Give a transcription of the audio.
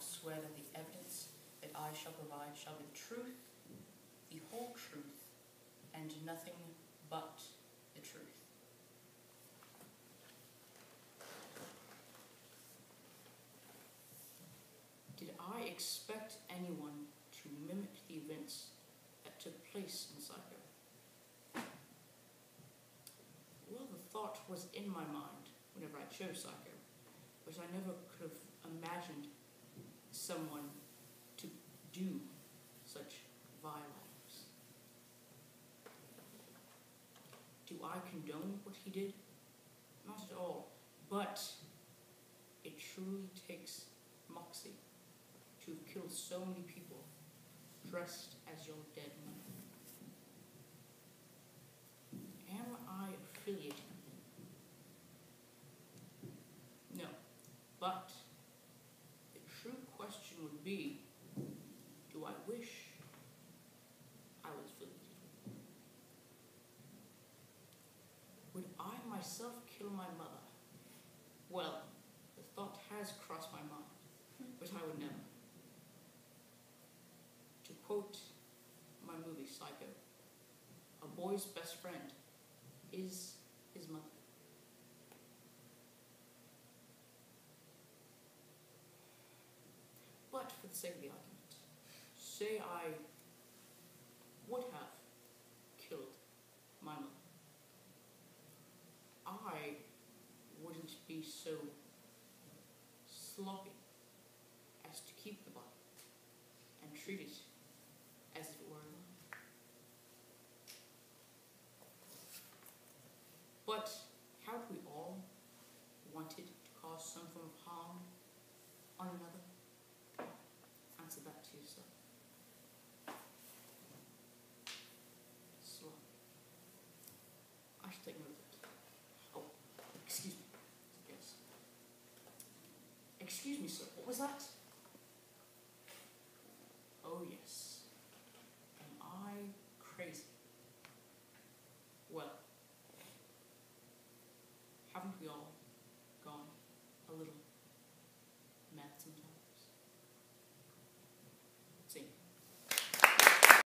swear that the evidence that I shall provide shall be the truth, the whole truth, and nothing but the truth. Did I expect anyone to mimic the events that took place in Psycho? Well, the thought was in my mind whenever I chose Psycho, but I never could have imagined someone to do such violence. Do I condone what he did? Not at all. But it truly takes moxie to killed so many people dressed as your dead man. Am I affiliated? No. But the true question would do I wish I was affiliated? Would I myself kill my mother? Well, the thought has crossed my mind, but I would never. To quote my movie Psycho, a boy's best friend is his mother. But for the sake of the argument, say I would have killed my mother. I wouldn't be so sloppy as to keep the body and treat it as if it were alive. But have we all wanted to cause some form of harm that? Oh yes. Am I crazy? Well, haven't we all gone a little